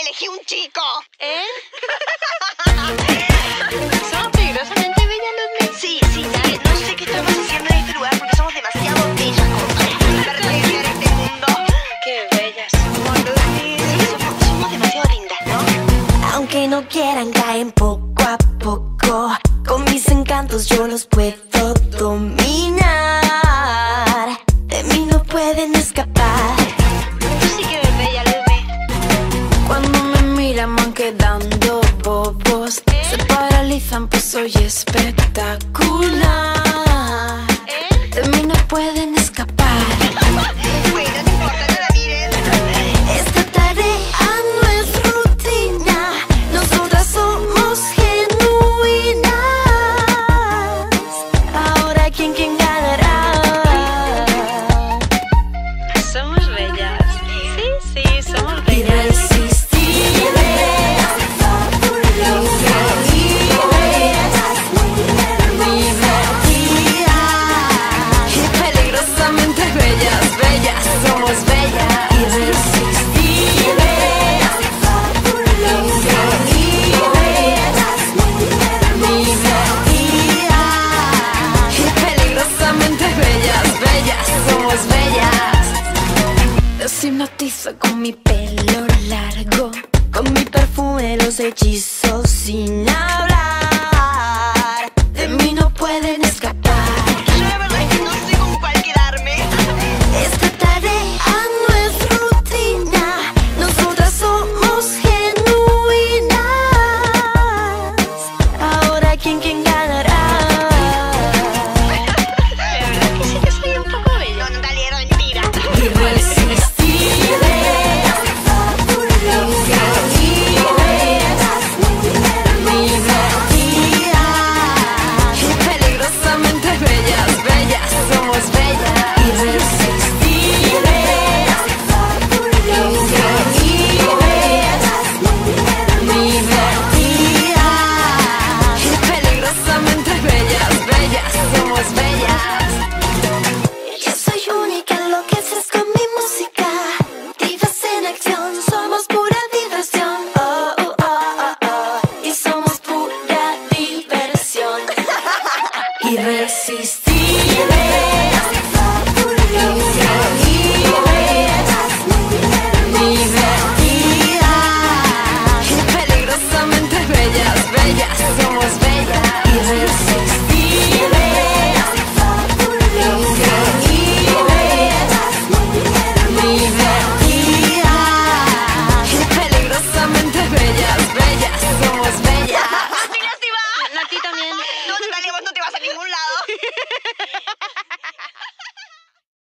Elegí un chico. ¿Eh? ¿Somos peligrosamente bellas, Ludmilla? Sí, sí, sí. No sé qué estamos haciendo en este lugar porque somos demasiado bellas como para a este mundo. Qué bellas somos. Sí, somos, somos demasiado lindas, ¿no? Aunque no quieran, caen poco a poco. Con mis encantos yo los puedo dominar. Quedando bobos. Se paralizan, pues soy espectacular. ¿Eh? De mí no pueden escapar. Esta tarea no es rutina. Nosotras somos genuinas. Ahora, ¿quién, quién ganará? Somos bellas. Sí, sí, somos bellas. Los hipnotizo con mi pelo largo, con mi perfume, los hechizos sin hablar. irresistible.